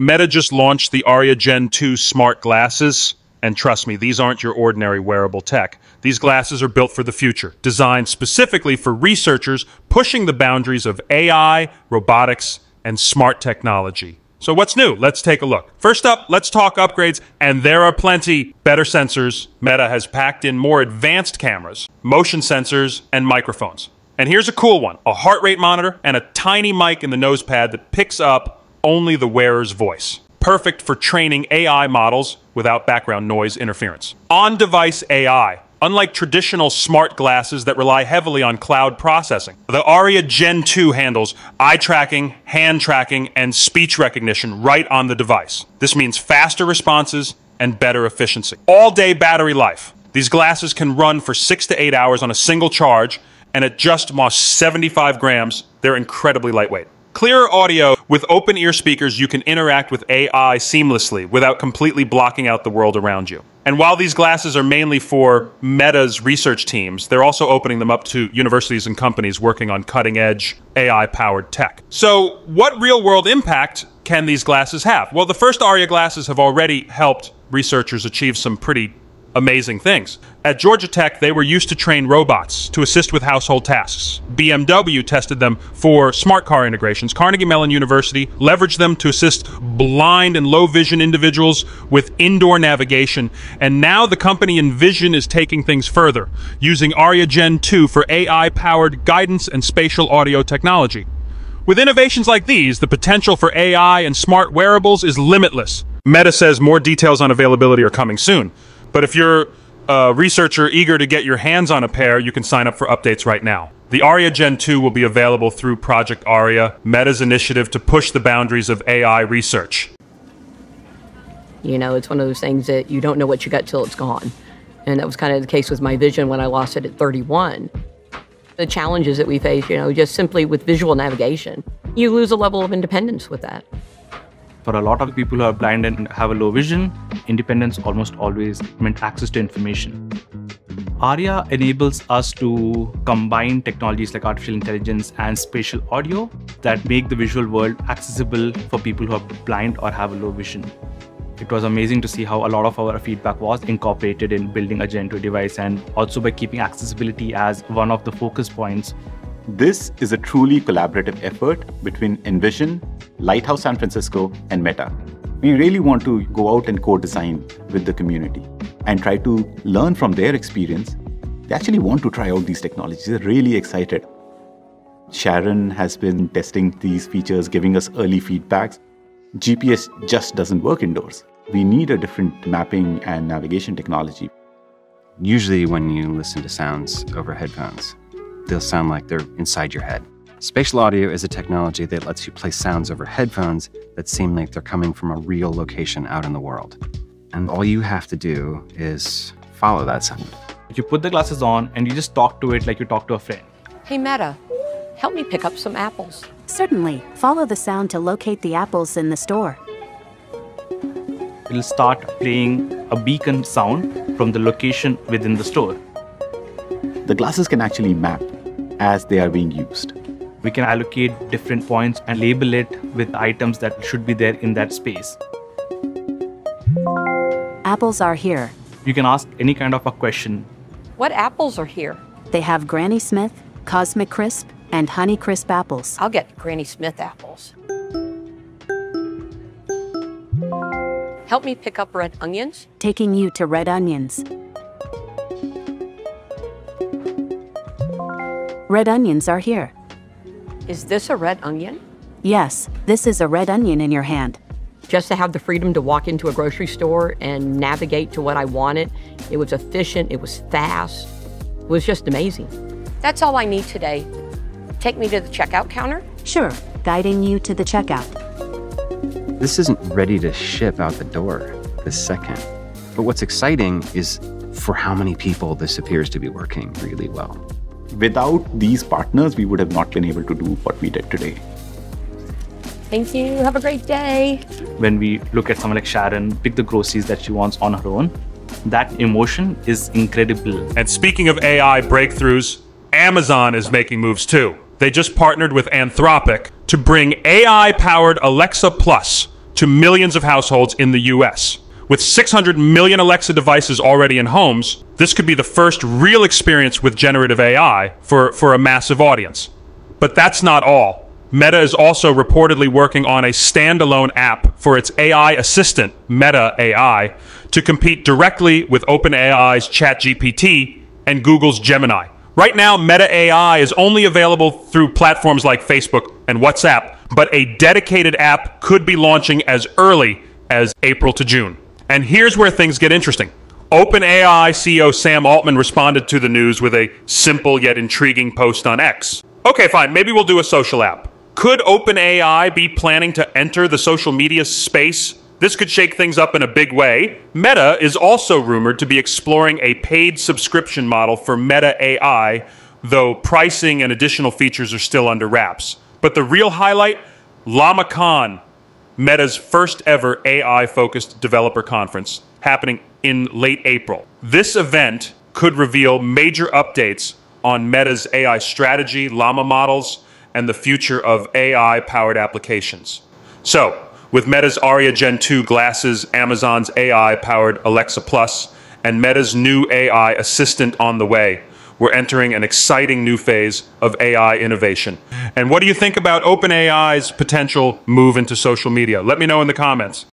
Meta just launched the Aria Gen 2 smart glasses. And trust me, these aren't your ordinary wearable tech. These glasses are built for the future, designed specifically for researchers pushing the boundaries of AI, robotics, and smart technology. So what's new? Let's take a look. First up, let's talk upgrades, and there are plenty. Better sensors. Meta has packed in more advanced cameras, motion sensors, and microphones. And here's a cool one, a heart rate monitor and a tiny mic in the nose pad that picks up only the wearer's voice. Perfect for training AI models without background noise interference. On-device AI. Unlike traditional smart glasses that rely heavily on cloud processing, the Aria Gen 2 handles eye tracking, hand tracking, and speech recognition right on the device. This means faster responses and better efficiency. All day battery life. These glasses can run for six to eight hours on a single charge, and at just 75 grams, they're incredibly lightweight. Clearer audio with open ear speakers, you can interact with AI seamlessly without completely blocking out the world around you. And while these glasses are mainly for Meta's research teams, they're also opening them up to universities and companies working on cutting edge AI powered tech. So, what real world impact can these glasses have? Well, the first Aria glasses have already helped researchers achieve some pretty amazing things. At Georgia Tech, they were used to train robots to assist with household tasks. BMW tested them for smart car integrations. Carnegie Mellon University leveraged them to assist blind and low vision individuals with indoor navigation. And now the company Envision is taking things further, using Aria Gen 2 for AI powered guidance and spatial audio technology. With innovations like these, the potential for AI and smart wearables is limitless. Meta says more details on availability are coming soon. But if you're a researcher eager to get your hands on a pair, you can sign up for updates right now. The Aria Gen 2 will be available through Project Aria, Meta's initiative to push the boundaries of AI research. You know, it's one of those things that you don't know what you got till it's gone. And that was kind of the case with my vision when I lost it at 31. The challenges that we face, you know, just simply with visual navigation, you lose a level of independence with that. For a lot of people who are blind and have a low vision, independence almost always meant access to information. ARIA enables us to combine technologies like artificial intelligence and spatial audio that make the visual world accessible for people who are blind or have a low vision. It was amazing to see how a lot of our feedback was incorporated in building a Gen 2 device and also by keeping accessibility as one of the focus points this is a truly collaborative effort between Envision, Lighthouse San Francisco, and Meta. We really want to go out and co design with the community and try to learn from their experience. They actually want to try out these technologies, they're really excited. Sharon has been testing these features, giving us early feedbacks. GPS just doesn't work indoors. We need a different mapping and navigation technology. Usually, when you listen to sounds over headphones, they'll sound like they're inside your head. Spatial audio is a technology that lets you play sounds over headphones that seem like they're coming from a real location out in the world. And all you have to do is follow that sound. You put the glasses on and you just talk to it like you talk to a friend. Hey, Meta, help me pick up some apples. Certainly. Follow the sound to locate the apples in the store. It'll start playing a beacon sound from the location within the store. The glasses can actually map as they are being used. We can allocate different points and label it with items that should be there in that space. Apples are here. You can ask any kind of a question. What apples are here? They have Granny Smith, Cosmic Crisp, and Honey Crisp apples. I'll get Granny Smith apples. Help me pick up red onions. Taking you to red onions. Red onions are here. Is this a red onion? Yes, this is a red onion in your hand. Just to have the freedom to walk into a grocery store and navigate to what I wanted, it was efficient, it was fast, it was just amazing. That's all I need today. Take me to the checkout counter? Sure, guiding you to the checkout. This isn't ready to ship out the door this second. But what's exciting is for how many people this appears to be working really well without these partners, we would have not been able to do what we did today. Thank you. Have a great day. When we look at someone like Sharon, pick the groceries that she wants on her own, that emotion is incredible. And speaking of AI breakthroughs, Amazon is making moves too. They just partnered with Anthropic to bring AI powered Alexa Plus to millions of households in the US. With 600 million Alexa devices already in homes, this could be the first real experience with generative AI for, for a massive audience. But that's not all. Meta is also reportedly working on a standalone app for its AI assistant, Meta AI, to compete directly with OpenAI's ChatGPT and Google's Gemini. Right now, Meta AI is only available through platforms like Facebook and WhatsApp, but a dedicated app could be launching as early as April to June. And here's where things get interesting. OpenAI CEO Sam Altman responded to the news with a simple yet intriguing post on X. Okay, fine, maybe we'll do a social app. Could OpenAI be planning to enter the social media space? This could shake things up in a big way. Meta is also rumored to be exploring a paid subscription model for Meta AI, though pricing and additional features are still under wraps. But the real highlight LlamaCon, Meta's first ever AI focused developer conference, happening in late April. This event could reveal major updates on Meta's AI strategy, Llama models, and the future of AI powered applications. So, with Meta's Aria Gen 2 glasses, Amazon's AI powered Alexa Plus, and Meta's new AI assistant on the way, we're entering an exciting new phase of AI innovation. And what do you think about OpenAI's potential move into social media? Let me know in the comments.